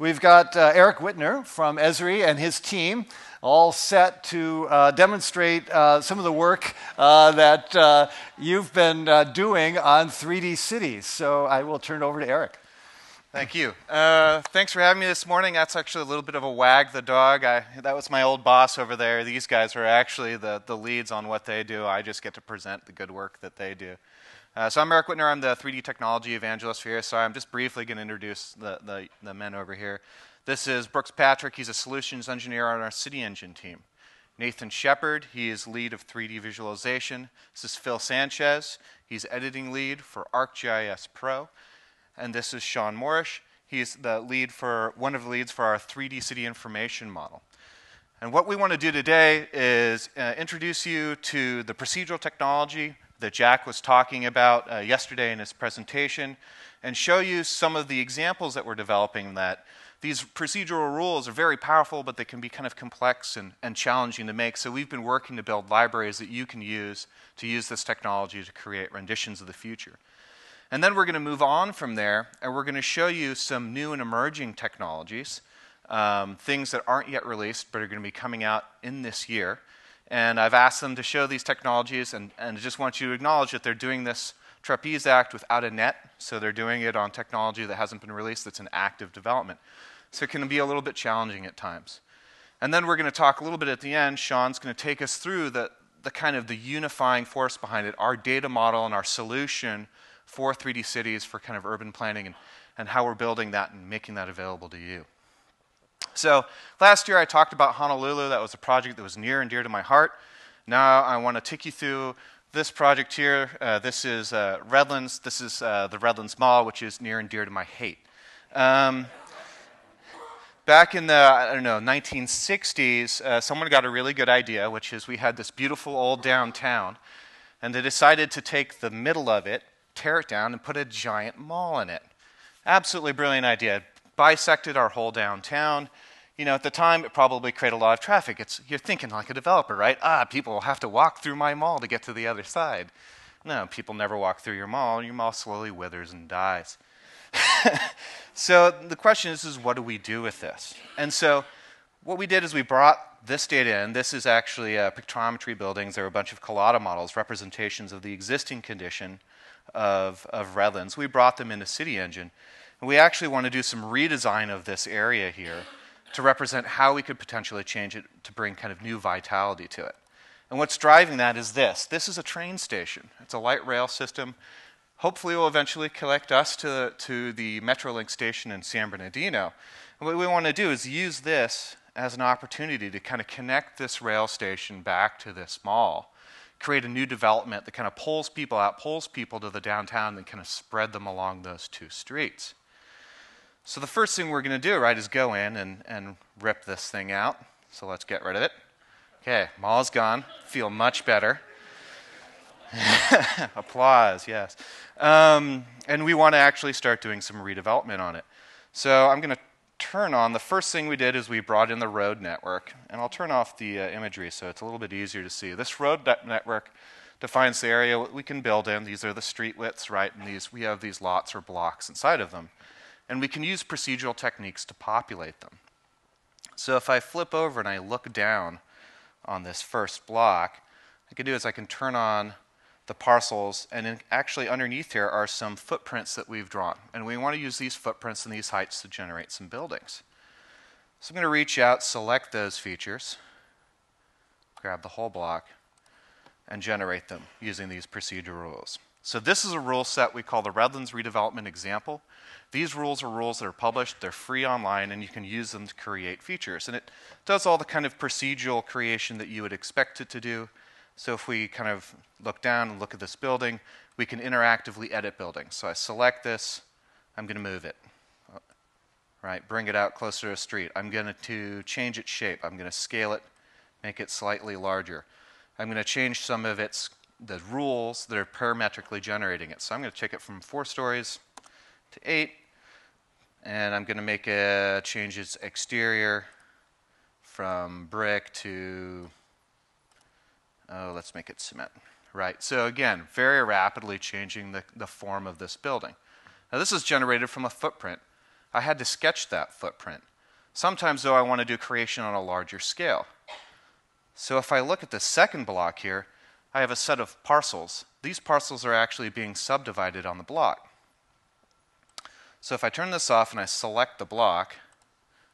We've got uh, Eric Wittner from Esri and his team all set to uh, demonstrate uh, some of the work uh, that uh, you've been uh, doing on 3D cities. So I will turn it over to Eric. Thank you. Uh, thanks for having me this morning. That's actually a little bit of a wag the dog. I, that was my old boss over there. These guys are actually the, the leads on what they do. I just get to present the good work that they do. Uh, so I'm Eric Wittner. I'm the 3D technology evangelist here. So I'm just briefly going to introduce the, the, the, men over here. This is Brooks Patrick. He's a solutions engineer on our City Engine team. Nathan Shephard, he is lead of 3D visualization. This is Phil Sanchez. He's editing lead for ArcGIS Pro and this is Sean Morrish. He's the lead for one of the leads for our 3D city information model. And what we want to do today is uh, introduce you to the procedural technology that Jack was talking about uh, yesterday in his presentation and show you some of the examples that we're developing that these procedural rules are very powerful, but they can be kind of complex and, and challenging to make. So we've been working to build libraries that you can use to use this technology to create renditions of the future. And then we're going to move on from there, and we're going to show you some new and emerging technologies, um, things that aren't yet released but are going to be coming out in this year. And I've asked them to show these technologies, and, and I just want you to acknowledge that they're doing this Trapeze Act without a net, so they're doing it on technology that hasn't been released that's in active development. So it can be a little bit challenging at times. And then we're going to talk a little bit at the end. Sean's going to take us through the, the kind of the unifying force behind it, our data model and our solution for 3D cities for kind of urban planning and, and how we're building that and making that available to you. So last year I talked about Honolulu. That was a project that was near and dear to my heart. Now I want to take you through this project here. Uh, this is uh, Redlands. This is uh, the Redlands Mall, which is near and dear to my hate. Um, back in the I don't know 1960s, uh, someone got a really good idea, which is we had this beautiful old downtown, and they decided to take the middle of it tear it down and put a giant mall in it. Absolutely brilliant idea. Bisected our whole downtown. You know, at the time, it probably created a lot of traffic. It's, you're thinking like a developer, right? Ah, people will have to walk through my mall to get to the other side. No, people never walk through your mall. Your mall slowly withers and dies. so the question is, is what do we do with this? And so what we did is we brought this data in. This is actually uh, pictometry buildings. There are a bunch of Collada models, representations of the existing condition of, of Redlands. We brought them into City Engine. And we actually want to do some redesign of this area here to represent how we could potentially change it to bring kind of new vitality to it. And what's driving that is this. This is a train station. It's a light rail system. Hopefully, it will eventually connect us to, to the Metrolink station in San Bernardino. And what we want to do is use this as an opportunity to kind of connect this rail station back to this mall create a new development that kind of pulls people out, pulls people to the downtown, and kind of spread them along those two streets. So the first thing we're going to do, right, is go in and, and rip this thing out. So let's get rid of it. Okay, mall's gone. Feel much better. Applause, yes. Um, and we want to actually start doing some redevelopment on it. So I'm going to turn on, the first thing we did is we brought in the road network. And I'll turn off the uh, imagery so it's a little bit easier to see. This road network defines the area we can build in. These are the street widths, right? And these, we have these lots or blocks inside of them. And we can use procedural techniques to populate them. So if I flip over and I look down on this first block, I can do is I can turn on the parcels, and in, actually underneath here are some footprints that we've drawn. And we want to use these footprints and these heights to generate some buildings. So I'm going to reach out, select those features, grab the whole block, and generate them using these procedural rules. So this is a rule set we call the Redlands redevelopment example. These rules are rules that are published, they're free online, and you can use them to create features. And it does all the kind of procedural creation that you would expect it to do. So if we kind of look down and look at this building, we can interactively edit buildings. So I select this, I'm going to move it. Right, bring it out closer to a street. I'm going to change its shape. I'm going to scale it, make it slightly larger. I'm going to change some of its the rules that are parametrically generating it. So I'm going to take it from four stories to eight, and I'm going to make a change its exterior from brick to Oh, let's make it cement. Right, so again, very rapidly changing the, the form of this building. Now this is generated from a footprint. I had to sketch that footprint. Sometimes, though, I want to do creation on a larger scale. So if I look at the second block here, I have a set of parcels. These parcels are actually being subdivided on the block. So if I turn this off and I select the block,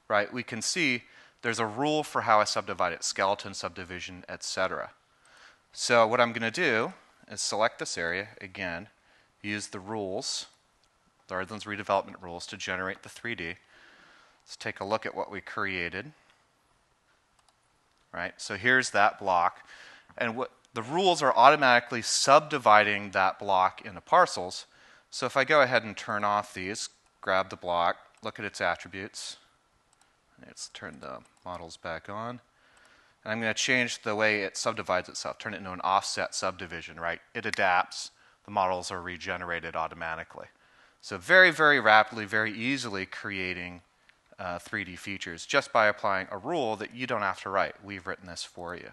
right, we can see there's a rule for how I subdivide it, skeleton subdivision, etc. So what I'm going to do is select this area again, use the rules, the Redlands redevelopment rules to generate the 3D. Let's take a look at what we created. Right, so here's that block. And what the rules are automatically subdividing that block into parcels. So if I go ahead and turn off these, grab the block, look at its attributes. Let's turn the models back on. And I'm going to change the way it subdivides itself, turn it into an offset subdivision, right? It adapts, the models are regenerated automatically. So very, very rapidly, very easily creating uh, 3D features just by applying a rule that you don't have to write. We've written this for you.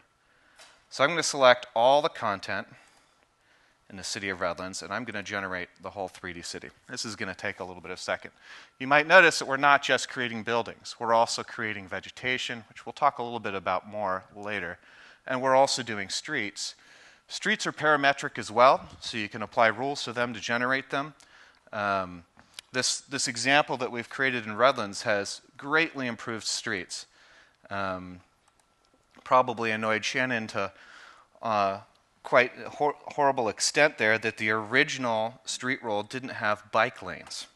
So I'm going to select all the content in the city of Redlands, and I'm going to generate the whole 3D city. This is going to take a little bit of a second. You might notice that we're not just creating buildings, we're also creating vegetation, which we'll talk a little bit about more later, and we're also doing streets. Streets are parametric as well, so you can apply rules to them to generate them. Um, this, this example that we've created in Redlands has greatly improved streets. Um, probably annoyed Shannon to uh, quite hor- horrible extent there that the original street rule didn't have bike lanes.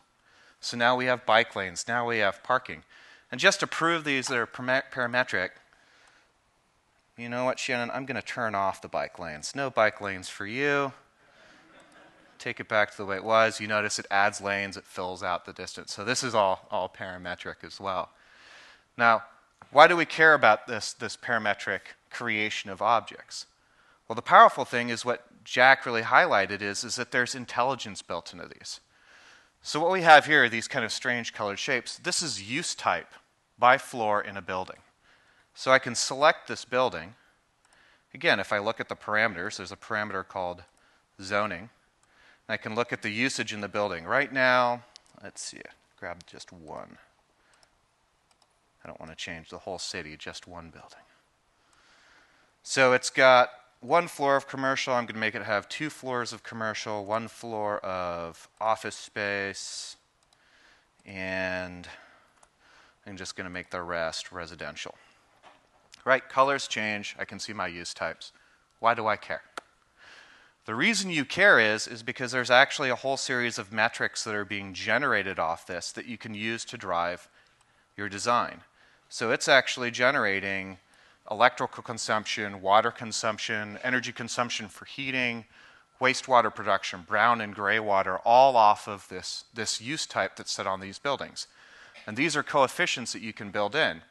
So now we have bike lanes, now we have parking. And just to prove these are parametric, you know what, Shannon? I'm going to turn off the bike lanes. No bike lanes for you. Take it back to the way it was. You notice it adds lanes, it fills out the distance. So this is all, all parametric as well. Now, why do we care about this, this parametric creation of objects? Well, the powerful thing is what Jack really highlighted is, is that there's intelligence built into these. So what we have here are these kind of strange colored shapes. This is use type by floor in a building. So I can select this building. Again, if I look at the parameters, there's a parameter called zoning. And I can look at the usage in the building. Right now, let's see, grab just one. I don't want to change the whole city, just one building. So it's got one floor of commercial. I'm going to make it have two floors of commercial, one floor of office space, and I'm just going to make the rest residential. Right, colors change. I can see my use types. Why do I care? The reason you care is, is because there's actually a whole series of metrics that are being generated off this that you can use to drive your design. So it's actually generating electrical consumption, water consumption, energy consumption for heating, wastewater production, brown and gray water, all off of this, this use type that's set on these buildings. And these are coefficients that you can build in.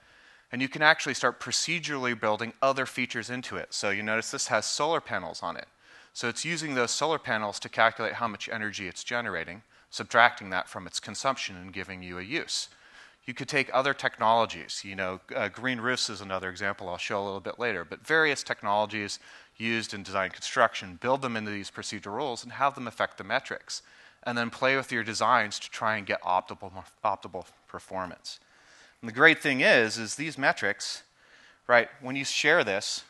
And you can actually start procedurally building other features into it. So you notice this has solar panels on it. So it's using those solar panels to calculate how much energy it's generating, subtracting that from its consumption and giving you a use. You could take other technologies. You know, uh, green roofs is another example I'll show a little bit later. But various technologies used in design construction, build them into these procedural rules and have them affect the metrics. And then play with your designs to try and get optimal, optimal performance. And the great thing is, is these metrics, right, when you share this,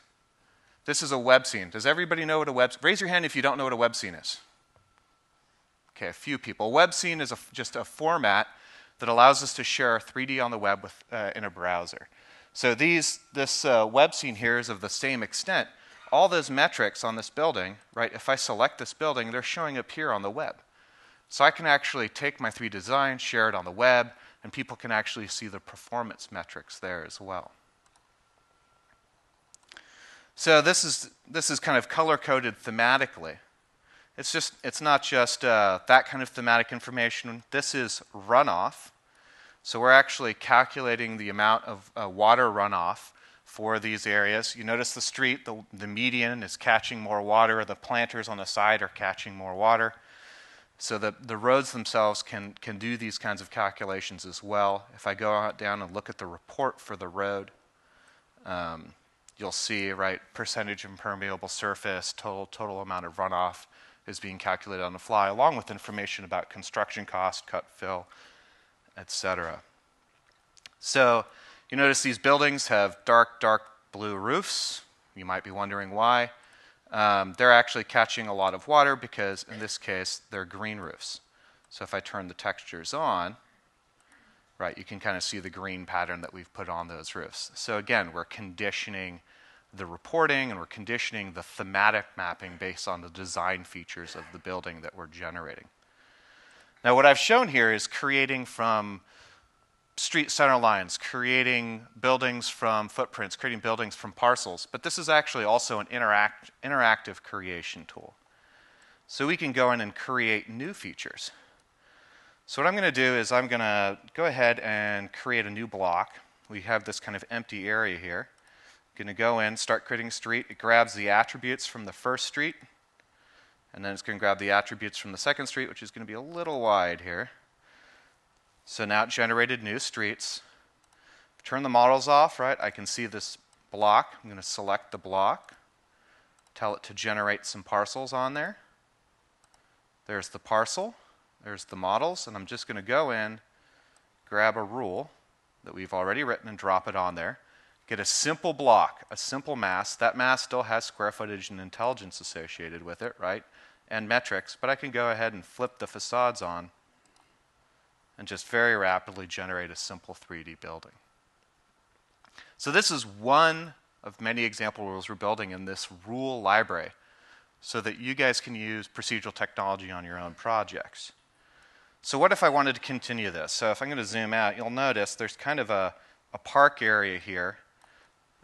this is a web scene. Does everybody know what a web Raise your hand if you don't know what a web scene is. Okay, a few people. A web scene is a, just a format that allows us to share our 3D on the web with, uh, in a browser. So these, this uh, web scene here is of the same extent. All those metrics on this building, right, if I select this building, they're showing up here on the web. So I can actually take my 3D design, share it on the web, and people can actually see the performance metrics there as well. So this is, this is kind of color-coded thematically. It's just it's not just uh, that kind of thematic information. This is runoff. So we're actually calculating the amount of uh, water runoff for these areas. You notice the street, the, the median is catching more water. The planters on the side are catching more water. So the, the roads themselves can, can do these kinds of calculations as well. If I go out down and look at the report for the road, um, you'll see, right, percentage impermeable surface, total, total amount of runoff is being calculated on the fly, along with information about construction cost, cut, fill, etc. So you notice these buildings have dark, dark blue roofs. You might be wondering why. Um, they're actually catching a lot of water because, in this case, they're green roofs. So if I turn the textures on, right, you can kind of see the green pattern that we've put on those roofs. So again, we're conditioning the reporting and we're conditioning the thematic mapping based on the design features of the building that we're generating. Now, what I've shown here is creating from street center lines, creating buildings from footprints, creating buildings from parcels, but this is actually also an interact, interactive creation tool. So we can go in and create new features. So what I'm going to do is I'm going to go ahead and create a new block. We have this kind of empty area here. Going to go in, start creating a street. It grabs the attributes from the first street, and then it's going to grab the attributes from the second street, which is going to be a little wide here. So now it generated new streets. Turn the models off, right? I can see this block. I'm going to select the block, tell it to generate some parcels on there. There's the parcel. There's the models, and I'm just going to go in, grab a rule that we've already written and drop it on there. Get a simple block, a simple mass. That mass still has square footage and intelligence associated with it, right? And metrics, but I can go ahead and flip the facades on and just very rapidly generate a simple 3D building. So this is one of many example rules we're building in this rule library so that you guys can use procedural technology on your own projects. So what if I wanted to continue this? So if I'm going to zoom out, you'll notice there's kind of a, a park area here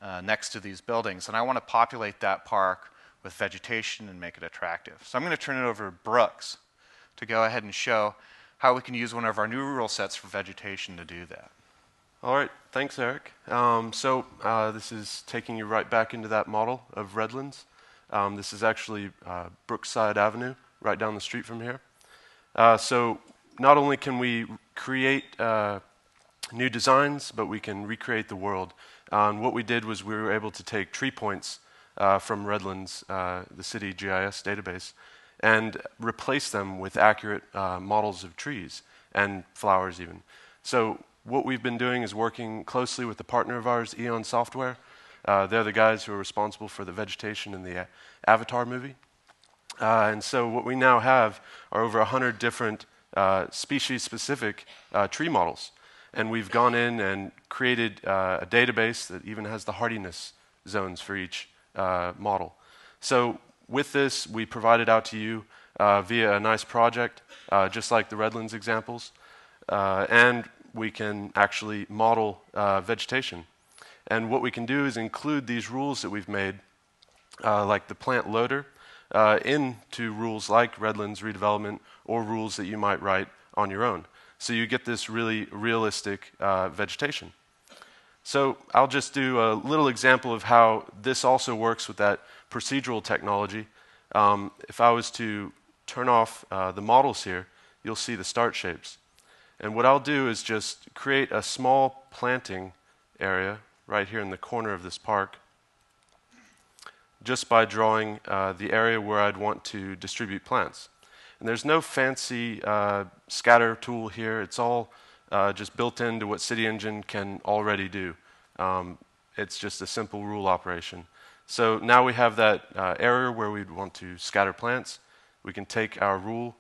uh, next to these buildings, and I want to populate that park with vegetation and make it attractive. So I'm going to turn it over to Brooks to go ahead and show how we can use one of our new rule sets for vegetation to do that. All right, thanks, Eric. Um, so uh, this is taking you right back into that model of Redlands. Um, this is actually uh, Brookside Avenue, right down the street from here. Uh, so not only can we create uh, new designs, but we can recreate the world. Uh, what we did was we were able to take tree points uh, from Redlands, uh, the city GIS database, and replace them with accurate uh, models of trees and flowers even. So what we've been doing is working closely with a partner of ours, Eon Software. Uh, they're the guys who are responsible for the vegetation in the Avatar movie. and so what we now have are over 100 different uh, species specific uh, tree models. And we've gone in and created uh, a database that even has the hardiness zones for each uh, model. So, with this, we provide it out to you uh, via a nice project, uh, just like the Redlands examples. and we can actually model vegetation. And what we can do is include these rules that we've made, like the plant loader, uh, into rules like Redlands redevelopment or rules that you might write on your own. So you get this really realistic uh, vegetation. So I'll just do a little example of how this also works with that procedural technology. Um, if I was to turn off uh, the models here, you'll see the start shapes. And what I'll do is just create a small planting area right here in the corner of this park just by drawing uh, the area where I'd want to distribute plants. And there's no fancy uh, scatter tool here. It's all uh, just built into what CityEngine can already do. Um, it's just a simple rule operation. So now we have that uh, area where we'd want to scatter plants. We can take our rule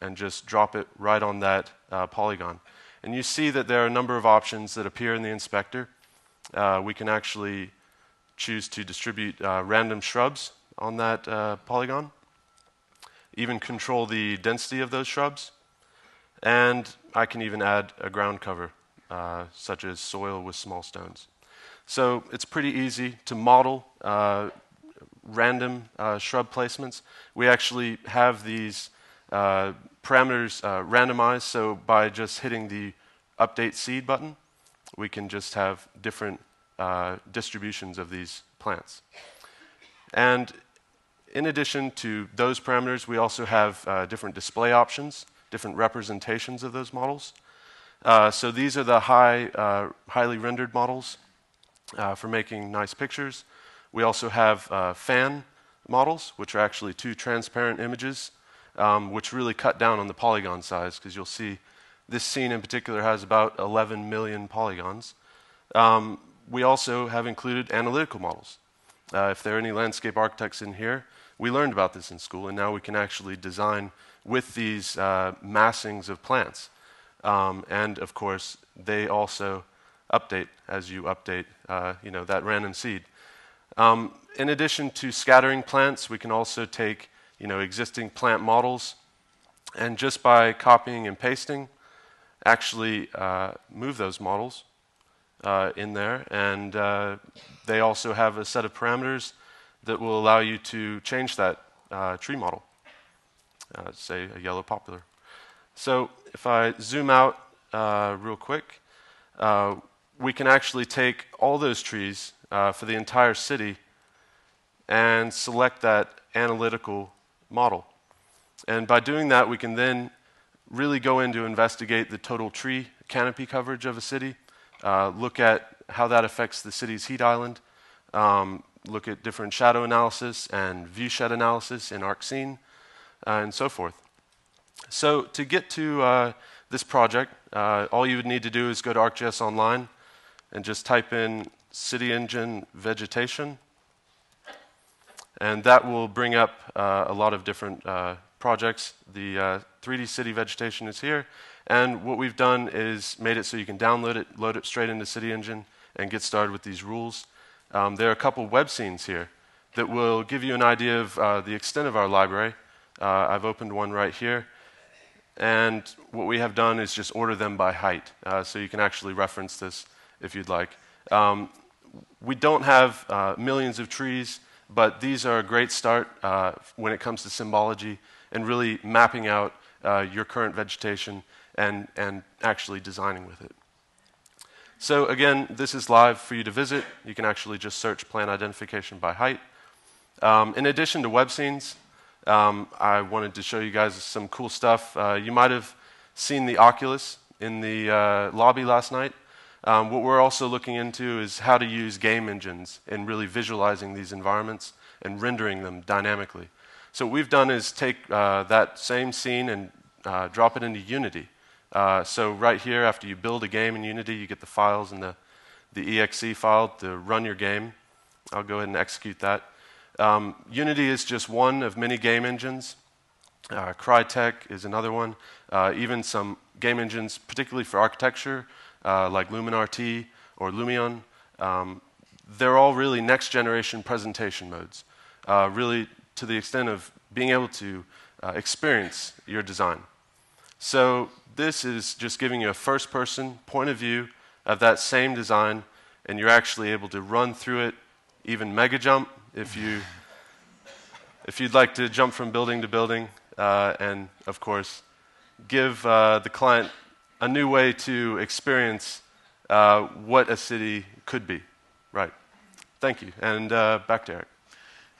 and just drop it right on that uh, polygon. And you see that there are a number of options that appear in the inspector. Uh, we can actually choose to distribute uh, random shrubs on that polygon, even control the density of those shrubs, and I can even add a ground cover, uh, such as soil with small stones. So it's pretty easy to model uh, random uh, shrub placements. We actually have these uh, parameters randomized, so by just hitting the update seed button, we can just have different uh, distributions of these plants. And in addition to those parameters, we also have uh, different display options, different representations of those models. Uh, so these are the high, uh, highly rendered models uh, for making nice pictures. We also have uh, fan models, which are actually two transparent images, um, which really cut down on the polygon size because you'll see This scene in particular has about 11 million polygons. Um, we also have included analytical models. Uh, if there are any landscape architects in here, we learned about this in school, and now we can actually design with these uh, massings of plants. Um, and of course, they also update as you update uh, you know, that random seed. Um, in addition to scattering plants, we can also take you know, existing plant models and just by copying and pasting, actually uh, move those models uh, in there. And uh, they also have a set of parameters that will allow you to change that uh, tree model, uh, say a yellow poplar. So if I zoom out uh, real quick, we can actually take all those trees for the entire city and select that analytical model. And by doing that, we can then really go in to investigate the total tree canopy coverage of a city, uh, look at how that affects the city's heat island, um, look at different shadow analysis and view shed analysis in ArcScene, uh, and so forth. So to get to uh, this project, uh, all you would need to do is go to ArcGIS Online and just type in City Engine Vegetation, and that will bring up uh, a lot of different uh, projects. The 3D City Vegetation is here, and what we've done is made it so you can download it, load it straight into City Engine, and get started with these rules. Um, there are a couple web scenes here that will give you an idea of uh, the extent of our library. Uh, I've opened one right here. And what we have done is just order them by height. Uh, so you can actually reference this if you'd like. Um, we don't have uh, millions of trees, but these are a great start uh, when it comes to symbology and really mapping out uh, your current vegetation and, and actually designing with it. So again, this is live for you to visit. You can actually just search plant identification by height. Um, in addition to web scenes, um, I wanted to show you guys some cool stuff. Uh, you might have seen the Oculus in the uh, lobby last night. Um, what we're also looking into is how to use game engines in really visualizing these environments and rendering them dynamically. So what we've done is take uh, that same scene and uh, drop it into Unity. Uh, so right here, after you build a game in Unity, you get the files and the, the exe file to run your game. I'll go ahead and execute that. Um, Unity is just one of many game engines. Uh, Crytek is another one. Uh, even some game engines, particularly for architecture, uh, like LumenRT or Lumion, um, they're all really next generation presentation modes, uh, really to the extent of being able to uh, experience your design. So this is just giving you a first person point of view of that same design, and you're actually able to run through it, even mega jump if you if you'd like to jump from building to building, uh, and of course, give uh, the client a new way to experience uh, what a city could be. Right. Thank you. And uh, back to Eric.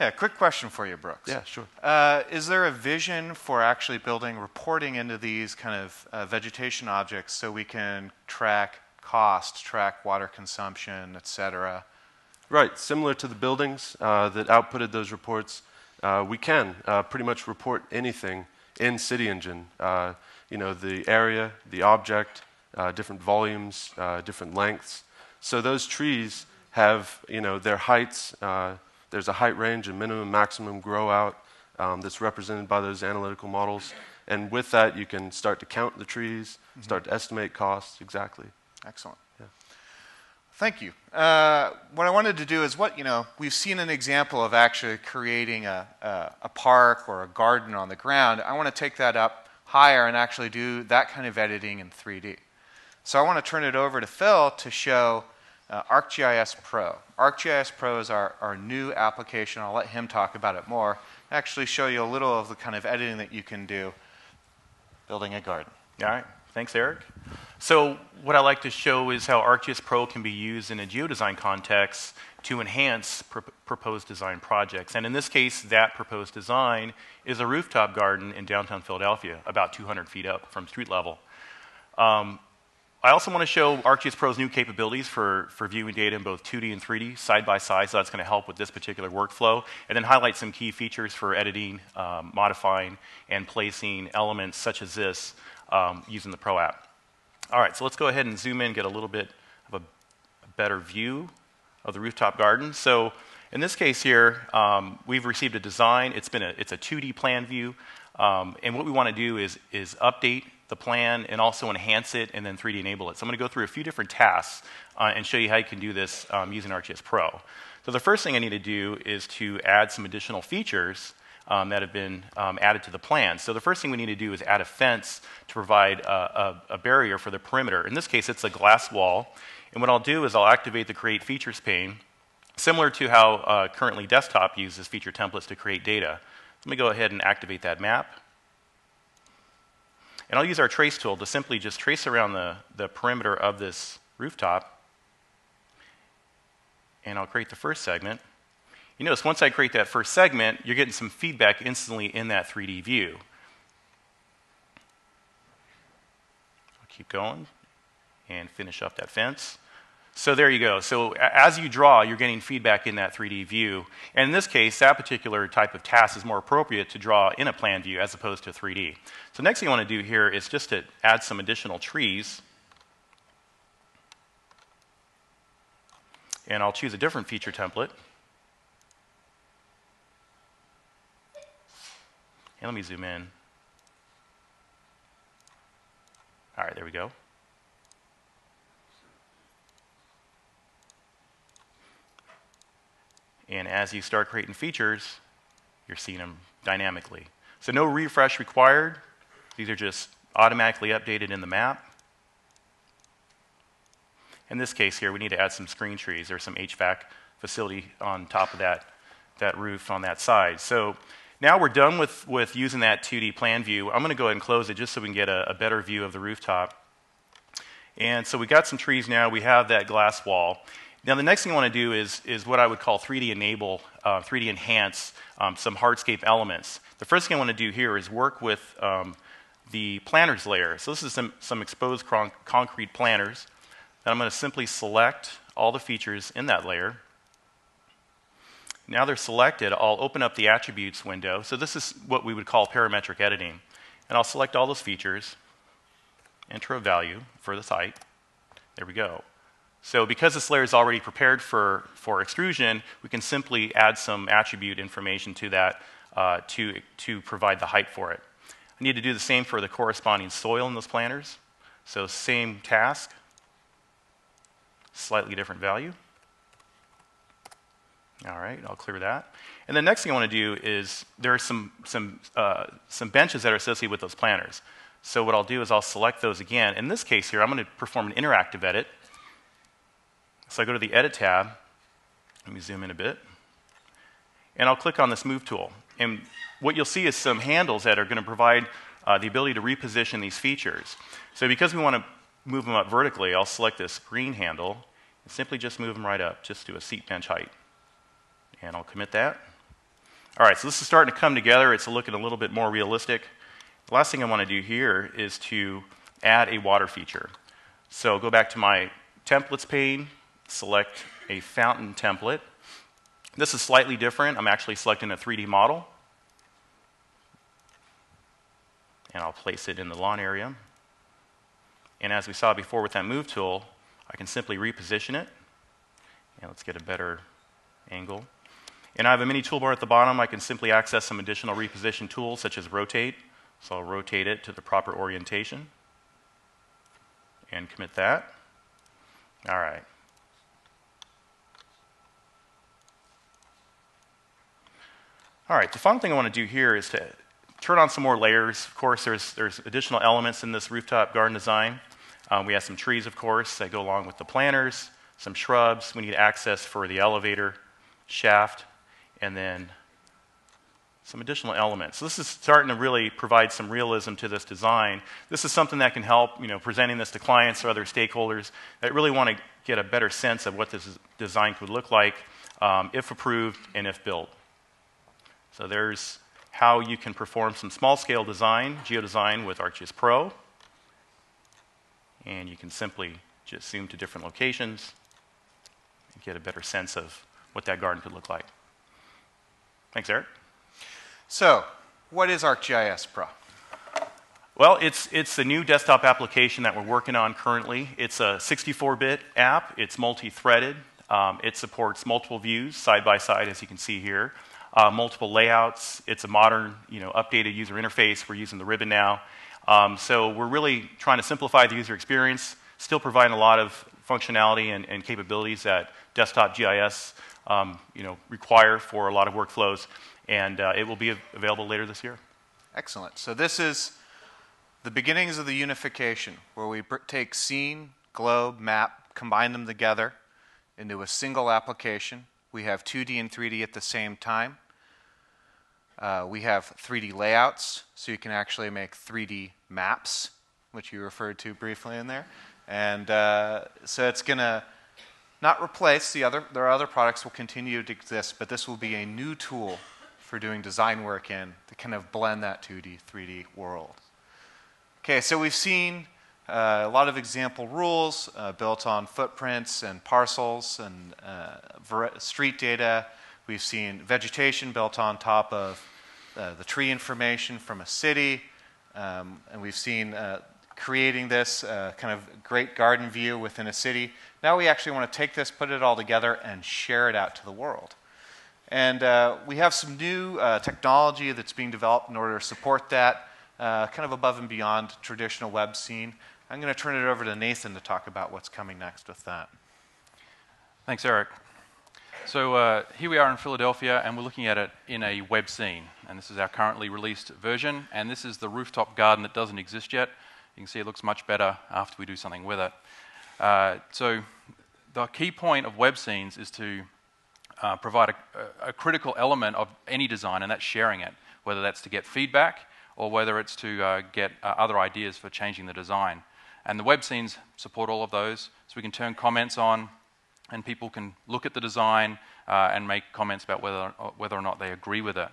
Yeah, quick question for you, Brooks. Yeah, sure. Uh, is there a vision for actually building reporting into these kind of uh, vegetation objects so we can track cost, track water consumption, et cetera? Right. Similar to the buildings uh, that outputted those reports, uh, we can uh, pretty much report anything in City Engine. Uh, you know, the area, the object, different volumes, different lengths. So those trees have, you know, their heights there's a height range, a minimum, maximum grow out um, that's represented by those analytical models. And with that, you can start to count the trees, mm-hmm. start to estimate costs. Exactly. Excellent. Yeah. Thank you. Uh, what I wanted to do is what, you know, we've seen an example of actually creating a, a, a park or a garden on the ground. I want to take that up higher and actually do that kind of editing in 3D. So I want to turn it over to Phil to show uh, ArcGIS Pro. ArcGIS Pro is our, our new application. I'll let him talk about it more. Actually, show you a little of the kind of editing that you can do building a garden. All right. Thanks, Eric. So, what I like to show is how ArcGIS Pro can be used in a geodesign context to enhance pr proposed design projects. And in this case, that proposed design is a rooftop garden in downtown Philadelphia, about 200 feet up from street level. Um, I also want to show ArcGIS Pro's new capabilities for, for viewing data in both 2D and 3D side by side, so that's going to help with this particular workflow, and then highlight some key features for editing, um, modifying, and placing elements such as this um, using the Pro app. All right, so let's go ahead and zoom in, get a little bit of a, a better view of the rooftop garden. So in this case here, um, we've received a design. It's been a, it's a 2D plan view. Um, and what we want to do is, is update the plan and also enhance it and then 3D enable it. So I'm going to go through a few different tasks uh, and show you how you can do this um, using ArcGIS Pro. So the first thing I need to do is to add some additional features um, that have been um, added to the plan. So the first thing we need to do is add a fence to provide a, a, a, barrier for the perimeter. In this case, it's a glass wall. And what I'll do is I'll activate the Create Features pane, similar to how uh, currently desktop uses feature templates to create data. Let me go ahead and activate that map. And I'll use our trace tool to simply just trace around the, the perimeter of this rooftop and I'll create the first segment. You notice once I create that first segment, you're getting some feedback instantly in that 3D view. I'll keep going and finish up that fence. So there you go. So as you draw, you're getting feedback in that 3D view. And in this case, that particular type of task is more appropriate to draw in a plan view as opposed to 3D. So next thing I want to do here is just to add some additional trees. and I'll choose a different feature template. And let me zoom in. All right, there we go. And as you start creating features, you're seeing them dynamically. So no refresh required. These are just automatically updated in the map. In this case here, we need to add some screen trees. There's some HVAC facility on top of that, that roof on that side. So now we're done with, with using that 2D plan view. I'm going to go ahead and close it just so we can get a, a better view of the rooftop. And so we got some trees now. We have that glass wall. Now the next thing I want to do is, is what I would call 3D enable, uh, 3D enhance um, some hardscape elements. The first thing I want to do here is work with um, the planters layer. So this is some, some exposed concrete planters. Then I'm going to simply select all the features in that layer. Now they're selected, I'll open up the attributes window. So this is what we would call parametric editing. And I'll select all those features, enter a value for the site. There we go. So because this layer is already prepared for, for extrusion, we can simply add some attribute information to that uh, to, to provide the height for it. I need to do the same for the corresponding soil in those planters. So same task, slightly different value. All right, I'll clear that. And the next thing I want to do is there are some, some, uh, some benches that are associated with those planters. So what I'll do is I'll select those again. In this case here, I'm going to perform an interactive edit. So I go to the Edit tab. Let me zoom in a bit. And I'll click on this Move tool. And what you'll see is some handles that are going to provide uh, the ability to reposition these features. So because we want to move them up vertically, I'll select this green handle and simply just move them right up, just to a seat bench height. And I'll commit that. All right, so this is starting to come together. It's looking a little bit more realistic. The last thing I want to do here is to add a water feature. So go back to my templates pane, select a fountain template. This is slightly different. I'm actually selecting a 3D model. And I'll place it in the lawn area. And as we saw before with that move tool, I can simply reposition it. And let's get a better angle. And I have a mini toolbar at the bottom. I can simply access some additional reposition tools, such as rotate. So I'll rotate it to the proper orientation. And commit that. All right. All right, the final thing I want to do here is to turn on some more layers. Of course, there's, there's additional elements in this rooftop garden design. Um, we have some trees, of course, that go along with the planters, some shrubs. We need access for the elevator shaft, and then some additional elements. So this is starting to really provide some realism to this design. This is something that can help, you know, presenting this to clients or other stakeholders that really want to get a better sense of what this design could look like um, if approved and if built. So there's how you can perform some small-scale design, geodesign with ArcGIS Pro and you can simply just zoom to different locations and get a better sense of what that garden could look like. Thanks, Eric. So, what is ArcGIS Pro? Well, it's, it's a new desktop application that we're working on currently. It's a 64 bit app, it's multi threaded, um, it supports multiple views side by side, as you can see here, uh, multiple layouts. It's a modern, you know, updated user interface. We're using the ribbon now. Um, so we're really trying to simplify the user experience, still providing a lot of functionality and, and capabilities that desktop GIS um, you know, require for a lot of workflows, and uh, it will be available later this year. Excellent. So this is the beginnings of the unification, where we take scene, globe, map, combine them together into a single application. We have 2D and 3D at the same time. Uh, we have 3D layouts, so you can actually make 3D maps, which you referred to briefly in there. And uh, so it's going to not replace the other, there are other products will continue to exist, but this will be a new tool for doing design work in to kind of blend that 2D, 3D world. Okay, so we've seen a lot of example rules uh, built on footprints and parcels and uh, street data. We've seen vegetation built on top of uh, the tree information from a city. Um, and we've seen uh, creating this uh, kind of great garden view within a city. Now we actually want to take this, put it all together, and share it out to the world. And we have some new technology that's being developed in order to support that uh, kind of above and beyond traditional web scene. I'm going to turn it over to Nathan to talk about what's coming next with that. Thanks, Eric. So uh, here we are in Philadelphia, and we're looking at it in a web scene. And this is our currently released version, and this is the rooftop garden that doesn't exist yet. You can see it looks much better after we do something with it. Uh, so the key point of web scenes is to uh, provide a, a, critical element of any design, and that's sharing it, whether that's to get feedback or whether it's to uh, get uh, other ideas for changing the design. And the web scenes support all of those, so we can turn comments on, and people can look at the design uh, and make comments about whether, whether or not they agree with it.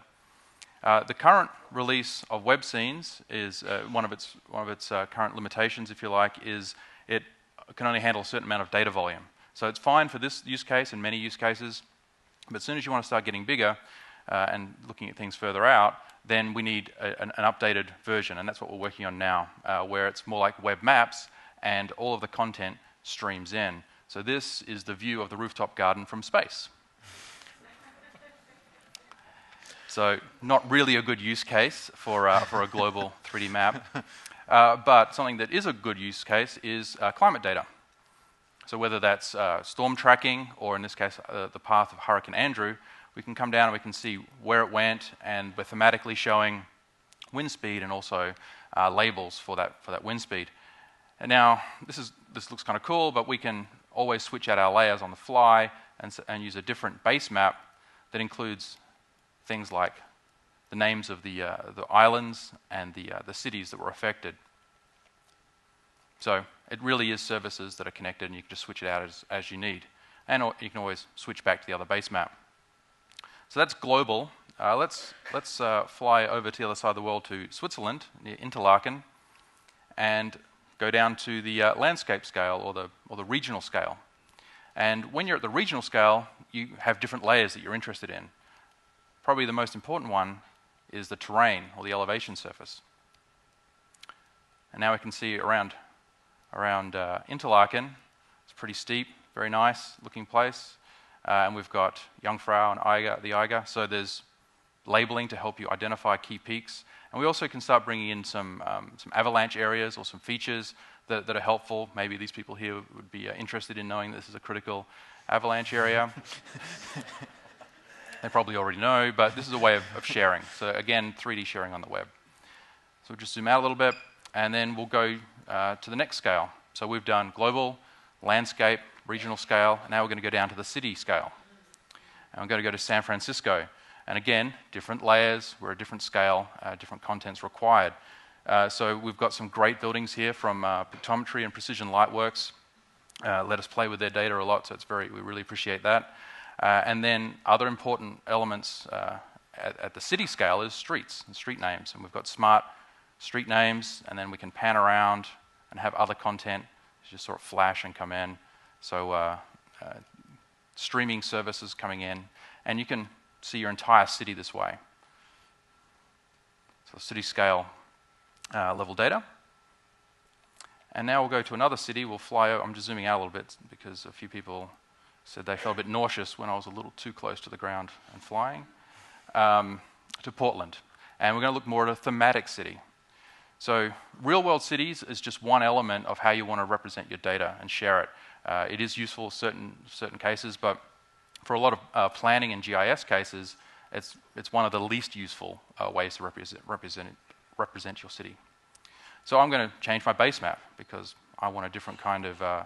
Uh, the current release of web scenes is uh, one of its, one of its uh, current limitations, if you like, is it can only handle a certain amount of data volume. So it's fine for this use case and many use cases, but as soon as you want to start getting bigger and looking at things further out, then we need a, an, an, updated version, and that's what we're working on now, uh, where it's more like web maps and all of the content streams in. So this is the view of the rooftop garden from space. so not really a good use case for, uh, for a global 3D map, uh, but something that is a good use case is uh, climate data. So whether that's uh, storm tracking, or in this case, uh, the path of Hurricane Andrew, we can come down and we can see where it went, and we're thematically showing wind speed and also uh, labels for that, for that wind speed. And now, this, is, this looks kind of cool, but we can always switch out our layers on the fly and, and use a different base map that includes things like the names of the, uh, the islands and the, uh, the cities that were affected. So it really is services that are connected, and you can just switch it out as, as you need. And you can always switch back to the other base map. So that's global. Uh, let's let's uh, fly over to the other side of the world to Switzerland, near Interlaken, and go down to the uh, landscape scale or the, or the regional scale. And when you're at the regional scale, you have different layers that you're interested in. Probably the most important one is the terrain or the elevation surface. And now we can see around, around uh, Interlaken, it's pretty steep, very nice looking place. Uh, and we've got Jungfrau and Eiger, the Eiger. So there's labeling to help you identify key peaks. And we also can start bringing in some, um, some avalanche areas or some features that, that, are helpful. Maybe these people here would be uh, interested in knowing this is a critical avalanche area. they probably already know, but this is a way of, of, sharing. So again, 3D sharing on the web. So we'll just zoom out a little bit, and then we'll go uh, to the next scale. So we've done global, landscape, regional scale. And now we're going to go down to the city scale. And we're going to go to San Francisco. And again, different layers, we're a different scale, uh, different contents required. Uh, so we've got some great buildings here from uh, Pictometry and Precision Lightworks. Uh, let us play with their data a lot, so it's very, we really appreciate that. Uh, and then other important elements uh, at, at, the city scale is streets and street names. And we've got smart street names, and then we can pan around and have other content just sort of flash and come in. So uh, uh, streaming services coming in, and you can see your entire city this way. So city scale. uh, level data. And now we'll go to another city. We'll fly over. I'm just zooming out a little bit because a few people said they felt a bit nauseous when I was a little too close to the ground and flying. Um, to Portland. And we're going to look more at a thematic city. So, real world cities is just one element of how you want to represent your data and share it. Uh, it is useful in certain, certain cases, but for a lot of uh, planning and GIS cases, it's, it's one of the least useful uh, ways to represent, represent, represent your city. So, I'm going to change my base map because I want a different kind of uh,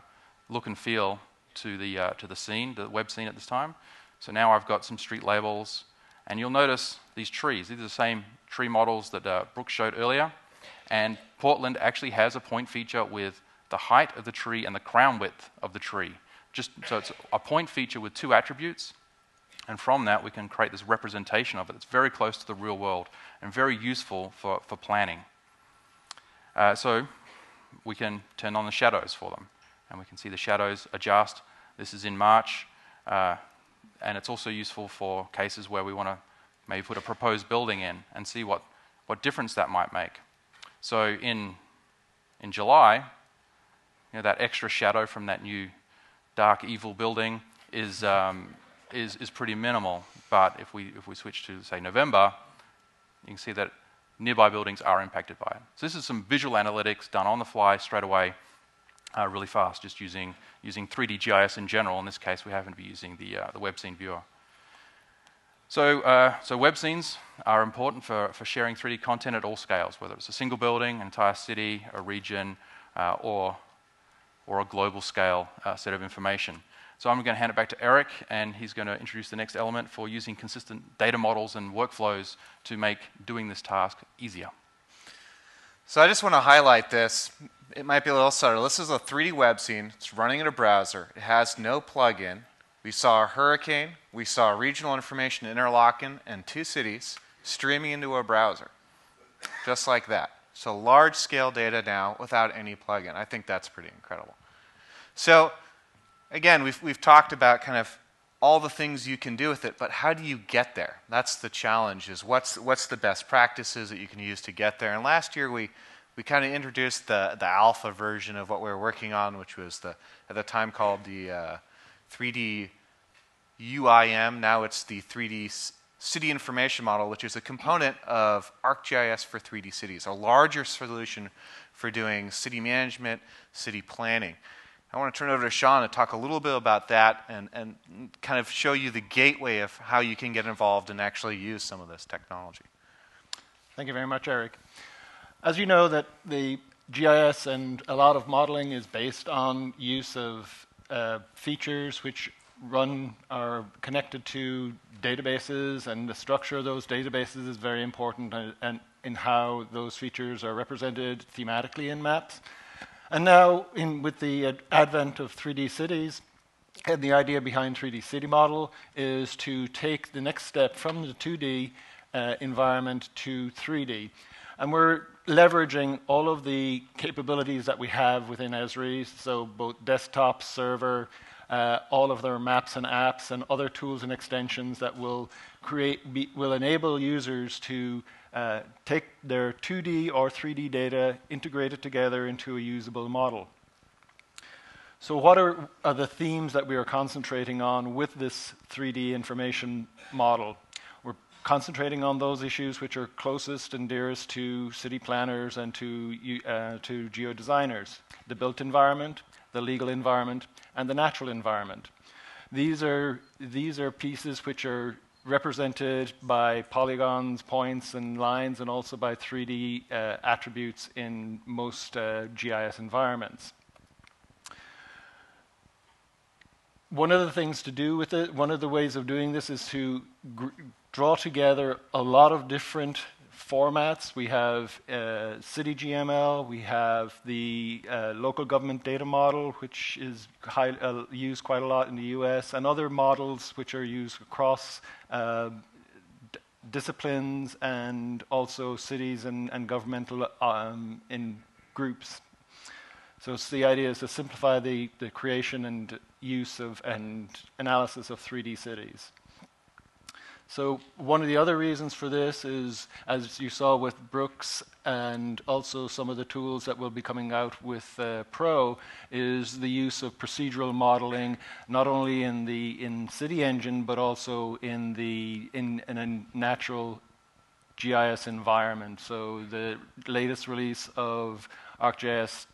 look and feel to the, uh, to the scene, the web scene at this time. So, now I've got some street labels, and you'll notice these trees. These are the same tree models that Brooks showed earlier. And Portland actually has a point feature with the height of the tree and the crown width of the tree. Just, so it's a point feature with two attributes. And from that, we can create this representation of it It's very close to the real world and very useful for, for planning. Uh, so we can turn on the shadows for them. And we can see the shadows adjust. This is in March. Uh, and it's also useful for cases where we want to maybe put a proposed building in and see what, what difference that might make. So in, in July, you know, that extra shadow from that new dark, evil building is, um, is, is pretty minimal. But if we, if we switch to, say, November, you can see that nearby buildings are impacted by it. So this is some visual analytics done on the fly straight away, uh, really fast, just using using 3D GIS in general. In this case, we happen to be using the, uh, the web scene viewer. So, uh, so web scenes are important for, for sharing 3D content at all scales, whether it's a single building, entire city, a region, uh, or, or a global scale uh, set of information. So I'm going to hand it back to Eric, and he's going to introduce the next element for using consistent data models and workflows to make doing this task easier. So I just want to highlight this it might be a little subtle. This is a 3D web scene. It's running in a browser. It has no plugin. We saw a hurricane. We saw regional information interlocking and two cities streaming into a browser, just like that. So large scale data now without any plugin. I think that's pretty incredible. So again, we've, we've talked about kind of all the things you can do with it, but how do you get there? That's the challenge is what's, what's the best practices that you can use to get there? And last year we we kind of introduced the, the alpha version of what we were working on, which was the at the time called the uh, 3D UIM. Now it's the 3D City Information Model, which is a component of ArcGIS for 3D cities, a larger solution for doing city management, city planning. I want to turn over to Sean to talk a little bit about that and, and kind of show you the gateway of how you can get involved and actually use some of this technology. Thank you very much, Eric. As you know, that the GIS and a lot of modeling is based on use of uh, features which run are connected to databases, and the structure of those databases is very important and, and in how those features are represented thematically in maps. And now, in, with the advent of 3D cities, and the idea behind 3D city model is to take the next step from the 2D uh, environment to 3D. And we're leveraging all of the capabilities that we have within Esri, so both desktop, server, uh, all of their maps and apps, and other tools and extensions that will create be, will enable users to uh, take their 2D or 3D data, integrate it together into a usable model. So, what are, are the themes that we are concentrating on with this 3D information model? We're concentrating on those issues which are closest and dearest to city planners and to, uh, to geodesigners the built environment, the legal environment, and the natural environment. These are, these are pieces which are represented by polygons, points, and lines, and also by 3D uh, attributes in most uh, GIS environments. One of the things to do with it, one of the ways of doing this is to draw together a lot of different formats. We have uh, City GML, we have the uh, local government data model, which is high, uh, used quite a lot in the US, and other models which are used across uh, disciplines and also cities and, and governmental um, in groups. So the idea is to simplify the, the creation and use of and analysis of 3D cities. So one of the other reasons for this is, as you saw with Brooks and also some of the tools that will be coming out with uh, Pro, is the use of procedural modeling, not only in the in CityEngine but also in the in, in a natural GIS environment. So the latest release of ArcGIS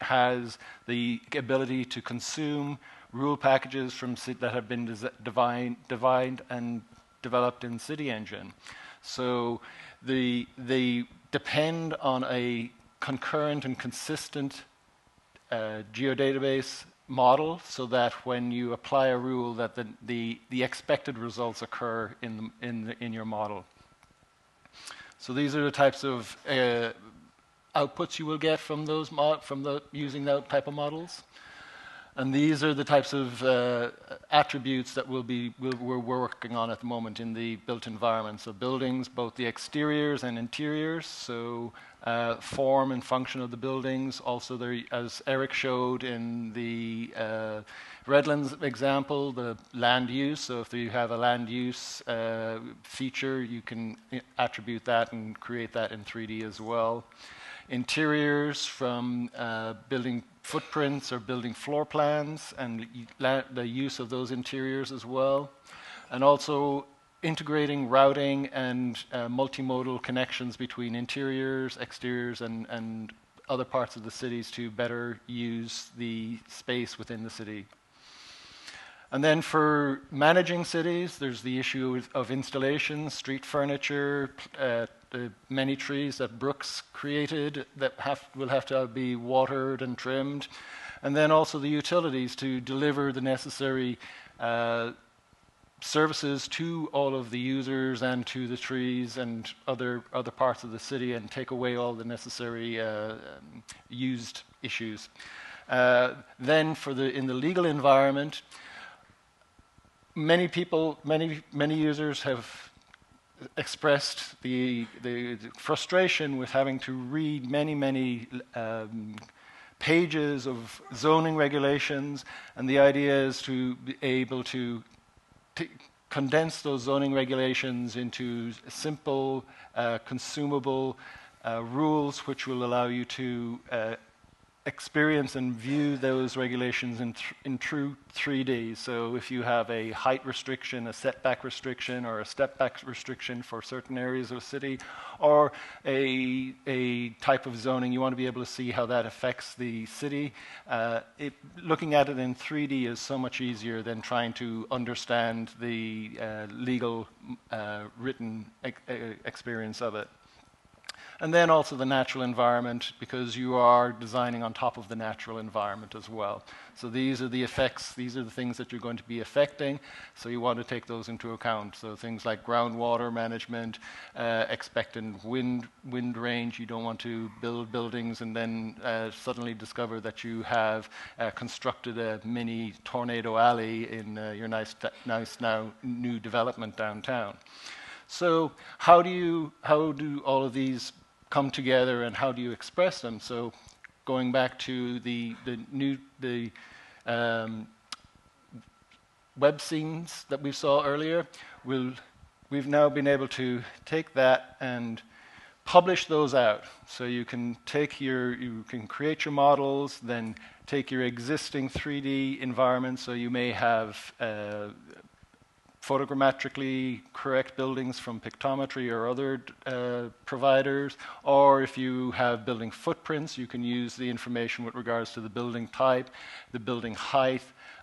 has the ability to consume rule packages from that have been defined, and developed in CityEngine. So the, they depend on a concurrent and consistent uh, geodatabase model so that when you apply a rule that the, the, the expected results occur in, the, in, the, in your model. So these are the types of uh, outputs you will get from those from the using that type of models. And these are the types of uh, attributes that we'll be, we we are working on at the moment in the built environment. So buildings, both the exteriors and interiors, so uh, form and function of the buildings. Also, there, as Eric showed in the uh, Redlands example, the land use. So if you have a land use uh, feature, you can attribute that and create that in 3D as well interiors from uh, building footprints or building floor plans and the use of those interiors as well. And also integrating routing and uh, multimodal connections between interiors, exteriors, and, and other parts of the cities to better use the space within the city. And then for managing cities, there's the issue of installations, street furniture, uh, the many trees that Brooks created that have, will have to be watered and trimmed, and then also the utilities to deliver the necessary uh, services to all of the users and to the trees and other other parts of the city, and take away all the necessary uh, um, used issues. Uh, then, for the in the legal environment, many people, many many users have expressed the, the, frustration with having to read many, many um, pages of zoning regulations, and the idea is to be able to condense those zoning regulations into simple, uh, consumable uh, rules which will allow you to uh, experience and view those regulations in, in true 3D. So if you have a height restriction, a setback restriction, or a step back restriction for certain areas of a city, or a, a type of zoning, you want to be able to see how that affects the city. Uh, it, looking at it in 3D is so much easier than trying to understand the uh, legal uh, written experience of it. And then also the natural environment, because you are designing on top of the natural environment as well. So these are the effects, these are the things that you're going to be affecting, so you want to take those into account. So things like groundwater management, uh, expectant wind, wind range, you don't want to build buildings and then uh, suddenly discover that you have uh, constructed a mini tornado alley in uh, your nice, nice now new development downtown. So how do you how do all of these come together and how do you express them? So going back to the, the new the um, web scenes that we saw earlier, we'll, we've now been able to take that and publish those out. So you can take your, you can create your models, then take your existing 3D environment. So you may have uh, photogrammetrically correct buildings from pictometry or other uh, providers, or if you have building footprints, you can use the information with regards to the building type, the building height,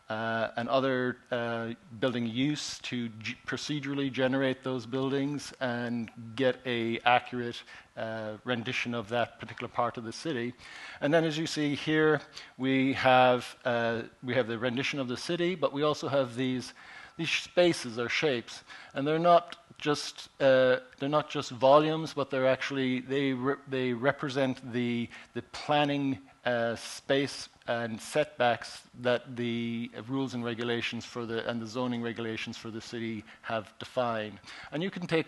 uh, and other uh, building use to procedurally generate those buildings and get a accurate uh, rendition of that particular part of the city. And then, as you see here, we have uh, we have the rendition of the city, but we also have these these spaces are shapes, and they're not just uh, they're not just volumes, but they're actually they re- they represent the the planning uh, space and setbacks that the rules and regulations for the and the zoning regulations for the city have defined. And you can take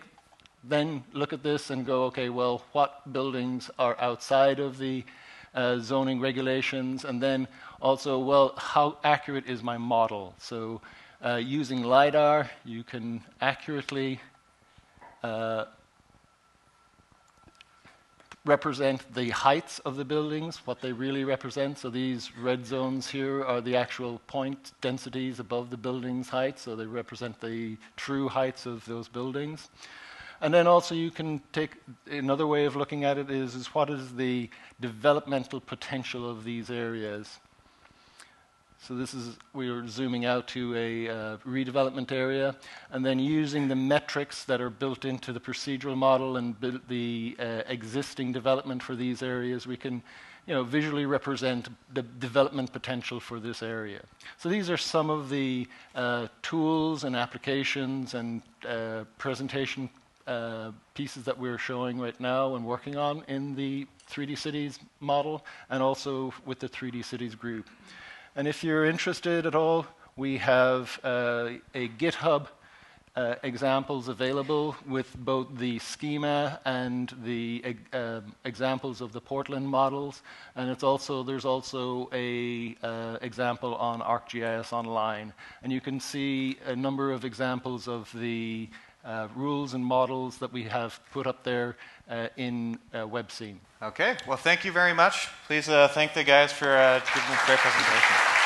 then look at this and go, okay, well, what buildings are outside of the uh, zoning regulations, and then also, well, how accurate is my model? So Uh, using LiDAR, you can accurately uh, represent the heights of the buildings, what they really represent. So these red zones here are the actual point densities above the building's height, so they represent the true heights of those buildings. And then also you can take another way of looking at it is, is what is the developmental potential of these areas. So this is, we are zooming out to a uh, redevelopment area and then using the metrics that are built into the procedural model and the uh, existing development for these areas, we can you know, visually represent the development potential for this area. So these are some of the uh, tools and applications and uh, presentation uh, pieces that we're showing right now and working on in the 3D Cities model and also with the 3D Cities group. And if you're interested at all, we have uh, a GitHub uh, examples available with both the schema and the uh, examples of the Portland models. And it's also there's also a uh, example on ArcGIS Online, and you can see a number of examples of the uh, rules and models that we have put up there uh, in uh, WebScene. Okay, well, thank you very much. Please uh, thank the guys for uh, giving this great presentation.